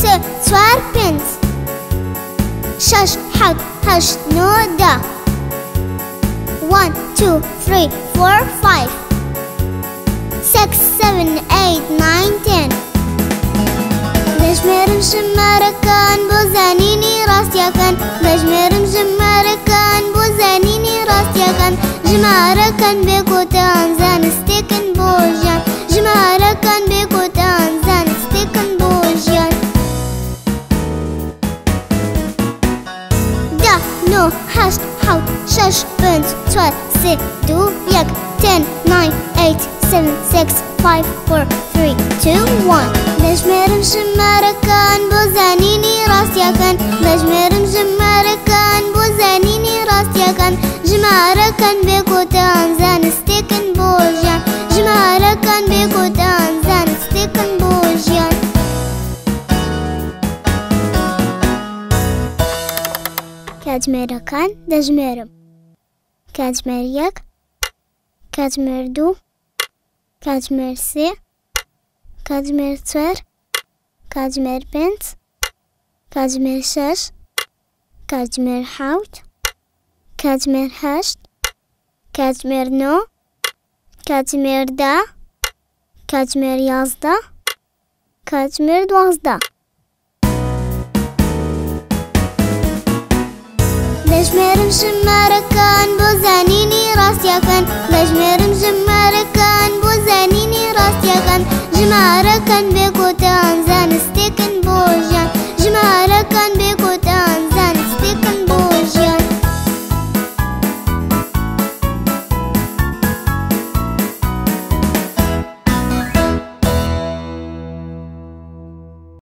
So, țoarpinți Și aș hat, no nu da 1, 2, 3, 4, 5 6, 7, 8, 9, 10 Deci merim și mere că în buzenini rostia când Deci merim și mere că în buzenini rostia când Și mere când becută în 1, 6, 7, 6, 5, 2, 3, 2, jak 10, 9, 8, 7, 6, 5, 4, 3, 2, 1 بجمر مجمر كان بوزانيني راسيا كان بجمر مجمر كان بوزانيني راسيا كان جمارة كان Kacmerakan dezmerim. Kacmeryak, kacmerdu, kacmersi, kacmerçer, kacmerpent, kacmerşeş, kacmerhavt, kacmerhaşt, kacmerno, kacmerda, kacmeryazda, kacmerdvazda. ژمارەکان بۆ زانینی ڕاستیەکان دەژمێرم ژمارەکان بۆ زانینی ڕاستیەکان ژمارەکان بێ